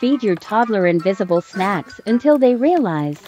Feed your toddler invisible snacks until they realize